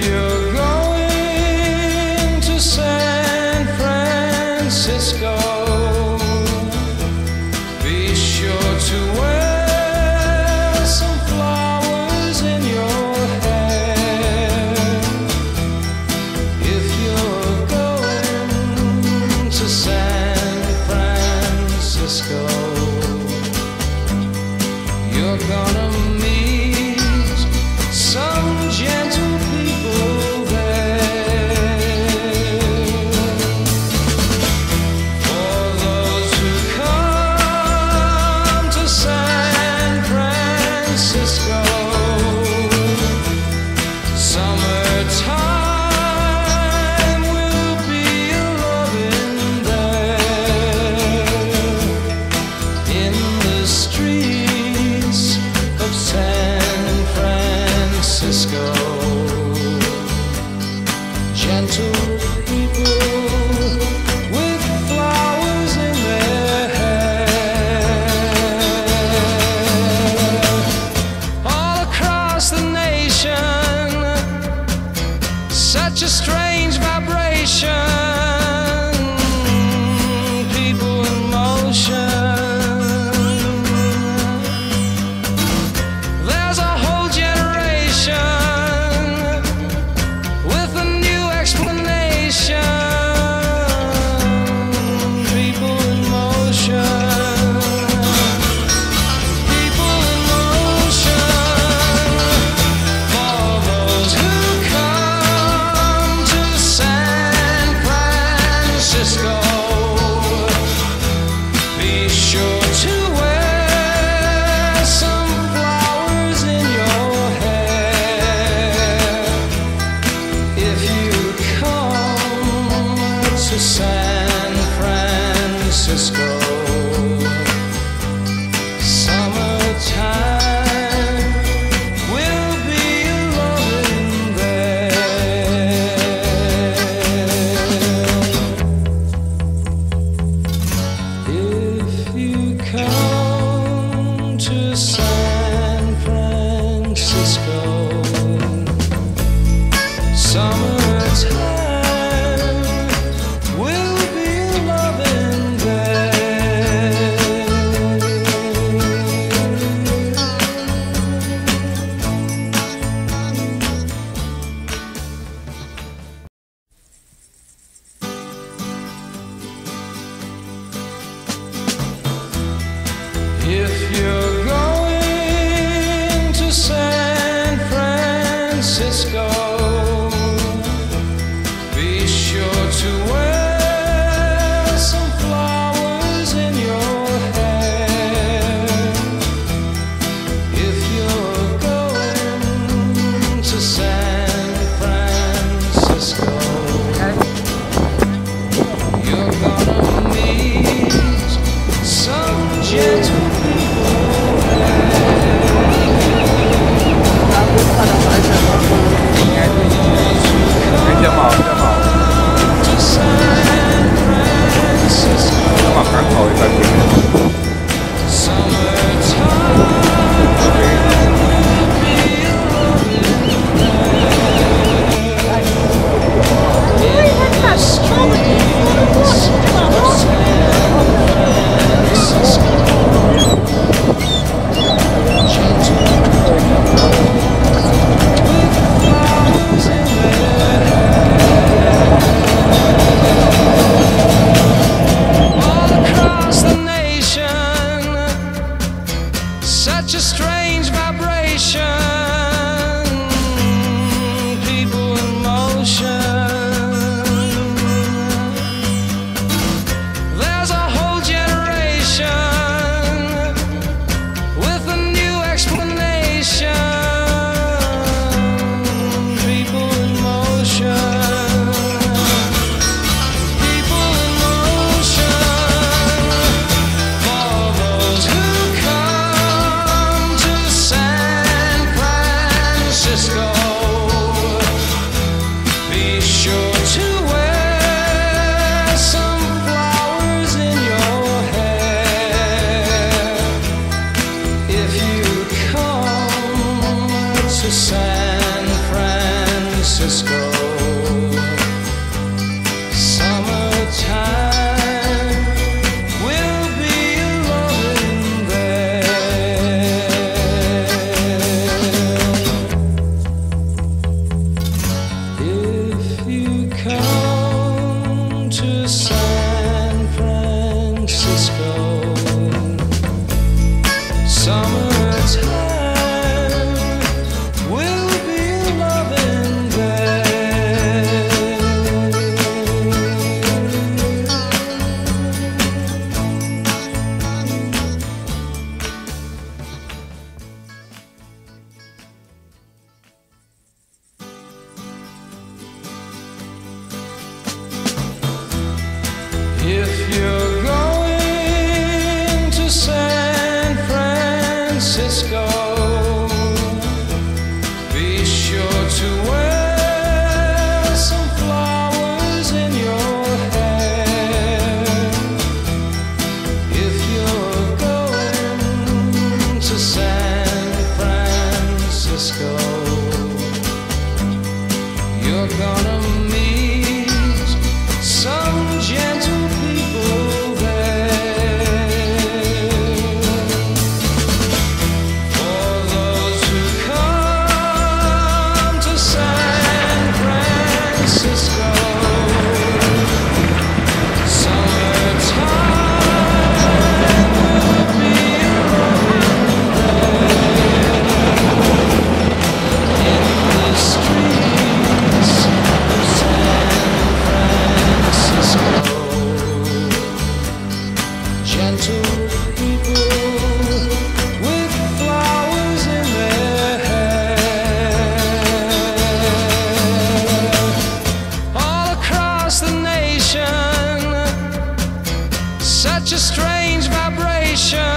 you're going to San Francisco, be sure to wear some flowers in your hair. If you're going to San Francisco, you're gonna. such a strange vibration. Francisco. Strange vibration.